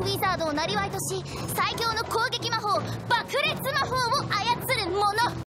ウィザードをなりわいとし最強の